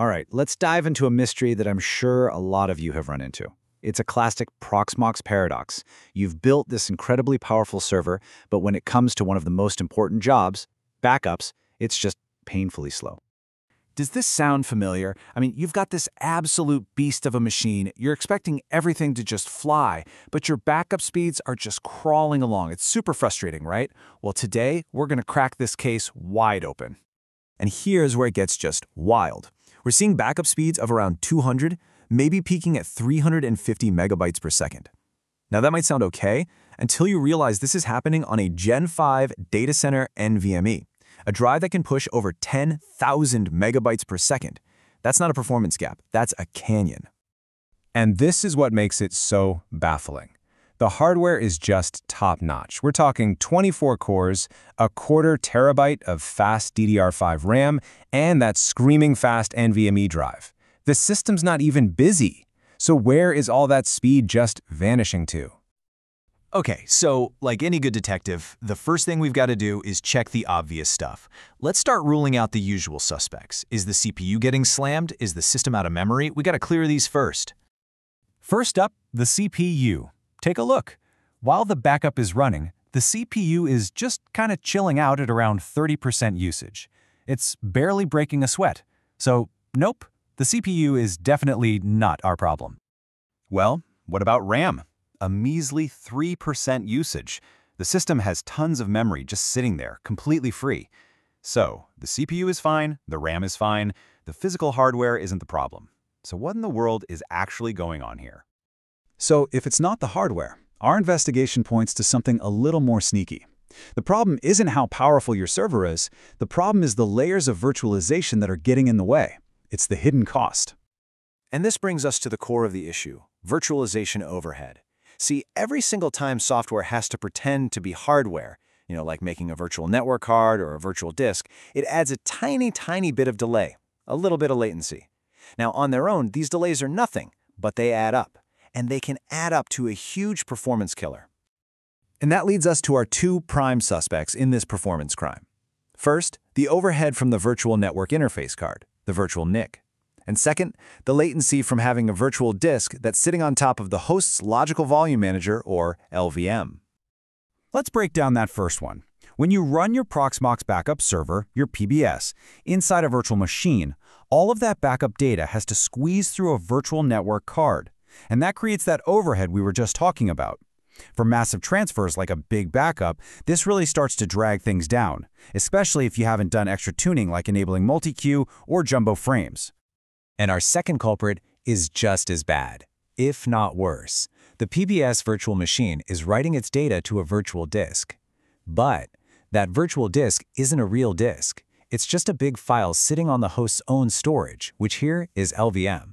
All right, let's dive into a mystery that I'm sure a lot of you have run into. It's a classic Proxmox paradox. You've built this incredibly powerful server, but when it comes to one of the most important jobs, backups, it's just painfully slow. Does this sound familiar? I mean, you've got this absolute beast of a machine. You're expecting everything to just fly, but your backup speeds are just crawling along. It's super frustrating, right? Well, today, we're going to crack this case wide open. And here's where it gets just wild. We're seeing backup speeds of around 200, maybe peaking at 350 megabytes per second. Now that might sound okay until you realize this is happening on a Gen 5 data center NVMe a drive that can push over 10,000 megabytes per second. That's not a performance gap, that's a canyon. And this is what makes it so baffling. The hardware is just top-notch. We're talking 24 cores, a quarter terabyte of fast DDR5 RAM, and that screaming fast NVMe drive. The system's not even busy. So where is all that speed just vanishing to? Okay, so like any good detective, the first thing we've got to do is check the obvious stuff. Let's start ruling out the usual suspects. Is the CPU getting slammed? Is the system out of memory? We got to clear these first. First up, the CPU. Take a look. While the backup is running, the CPU is just kind of chilling out at around 30% usage. It's barely breaking a sweat. So, nope, the CPU is definitely not our problem. Well, what about RAM? a measly 3% usage. The system has tons of memory just sitting there, completely free. So, the CPU is fine, the RAM is fine, the physical hardware isn't the problem. So what in the world is actually going on here? So if it's not the hardware, our investigation points to something a little more sneaky. The problem isn't how powerful your server is, the problem is the layers of virtualization that are getting in the way. It's the hidden cost. And this brings us to the core of the issue, virtualization overhead. See, every single time software has to pretend to be hardware, you know, like making a virtual network card or a virtual disk, it adds a tiny, tiny bit of delay, a little bit of latency. Now, on their own, these delays are nothing, but they add up, and they can add up to a huge performance killer. And that leads us to our two prime suspects in this performance crime. First, the overhead from the virtual network interface card, the virtual NIC. And second, the latency from having a virtual disk that's sitting on top of the host's logical volume manager, or LVM. Let's break down that first one. When you run your Proxmox backup server, your PBS, inside a virtual machine, all of that backup data has to squeeze through a virtual network card. And that creates that overhead we were just talking about. For massive transfers like a big backup, this really starts to drag things down, especially if you haven't done extra tuning like enabling multi-queue or jumbo frames. And our second culprit is just as bad, if not worse. The PBS virtual machine is writing its data to a virtual disk. But that virtual disk isn't a real disk. It's just a big file sitting on the host's own storage, which here is LVM.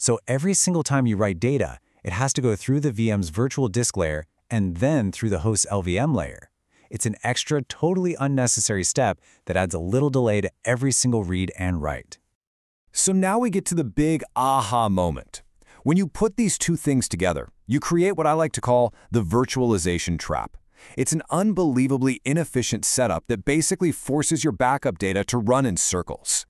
So every single time you write data, it has to go through the VM's virtual disk layer and then through the host's LVM layer. It's an extra, totally unnecessary step that adds a little delay to every single read and write. So now we get to the big aha moment. When you put these two things together, you create what I like to call the virtualization trap. It's an unbelievably inefficient setup that basically forces your backup data to run in circles.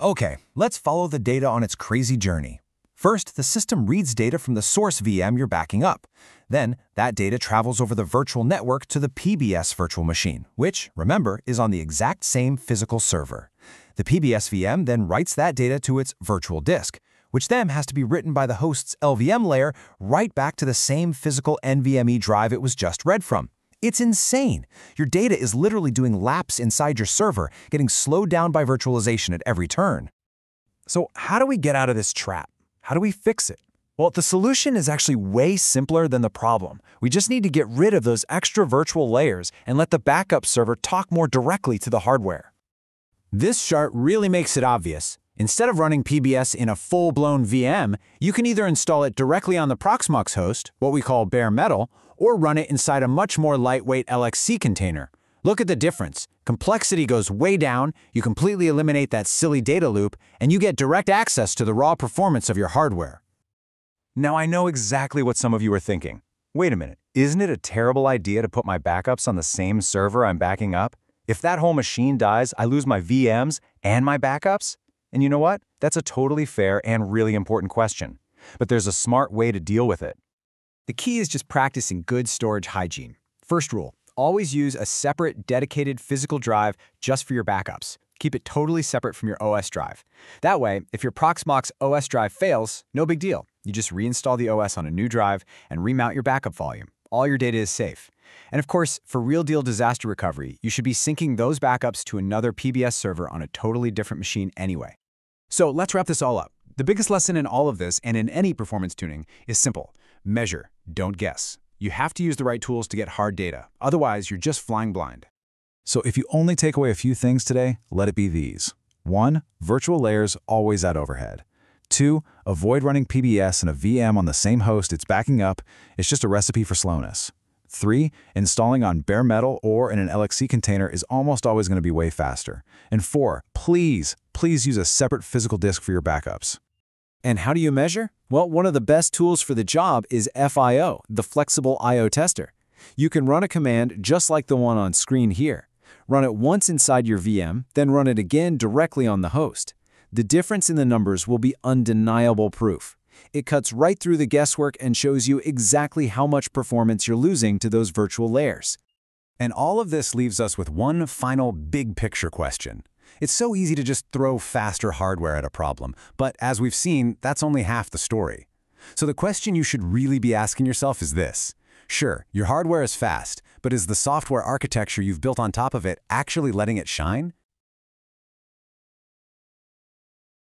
Okay, let's follow the data on its crazy journey. First, the system reads data from the source VM you're backing up. Then, that data travels over the virtual network to the PBS virtual machine, which, remember, is on the exact same physical server. The PBS VM then writes that data to its virtual disk, which then has to be written by the host's LVM layer right back to the same physical NVMe drive it was just read from. It's insane. Your data is literally doing laps inside your server, getting slowed down by virtualization at every turn. So how do we get out of this trap? How do we fix it? Well, the solution is actually way simpler than the problem. We just need to get rid of those extra virtual layers and let the backup server talk more directly to the hardware. This chart really makes it obvious. Instead of running PBS in a full-blown VM, you can either install it directly on the Proxmox host, what we call bare metal, or run it inside a much more lightweight LXC container. Look at the difference. Complexity goes way down, you completely eliminate that silly data loop, and you get direct access to the raw performance of your hardware. Now I know exactly what some of you are thinking. Wait a minute, isn't it a terrible idea to put my backups on the same server I'm backing up? If that whole machine dies, I lose my VMs and my backups? And you know what? That's a totally fair and really important question. But there's a smart way to deal with it. The key is just practicing good storage hygiene. First rule, always use a separate, dedicated physical drive just for your backups. Keep it totally separate from your OS drive. That way, if your Proxmox OS drive fails, no big deal. You just reinstall the OS on a new drive and remount your backup volume. All your data is safe. And of course, for real deal disaster recovery, you should be syncing those backups to another PBS server on a totally different machine anyway. So let's wrap this all up. The biggest lesson in all of this and in any performance tuning is simple. Measure, don't guess. You have to use the right tools to get hard data. Otherwise, you're just flying blind. So if you only take away a few things today, let it be these. 1. Virtual layers always add overhead. 2. Avoid running PBS and a VM on the same host it's backing up. It's just a recipe for slowness. 3. Installing on bare metal or in an LXC container is almost always going to be way faster. And 4. Please, please use a separate physical disk for your backups. And how do you measure? Well, one of the best tools for the job is FIO, the Flexible I.O. Tester. You can run a command just like the one on screen here. Run it once inside your VM, then run it again directly on the host. The difference in the numbers will be undeniable proof. It cuts right through the guesswork and shows you exactly how much performance you're losing to those virtual layers. And all of this leaves us with one final big picture question. It's so easy to just throw faster hardware at a problem, but as we've seen, that's only half the story. So the question you should really be asking yourself is this. Sure, your hardware is fast, but is the software architecture you've built on top of it actually letting it shine?